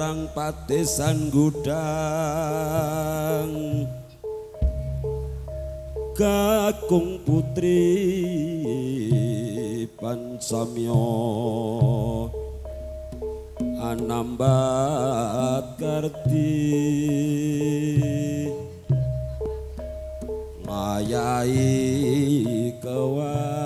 Karang patesan gudang. Kakung putri pansamyo Anambat karti Mayai kewan